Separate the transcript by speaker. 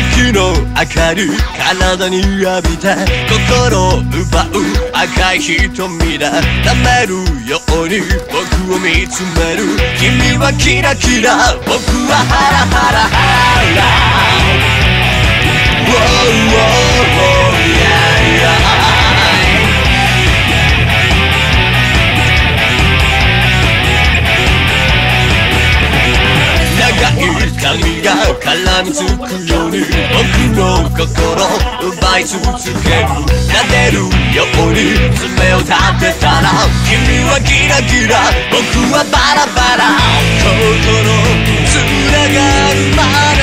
Speaker 1: 明るい体に浴びて心を奪う赤い瞳だ舐めるように僕を見つめる君はキラキラ僕はハラハラハラ Whoa, 痛みが絡みつくように僕の心奪い続ける撫でるように爪を立てたら君はギラギラ僕はバラバラ心つながるまで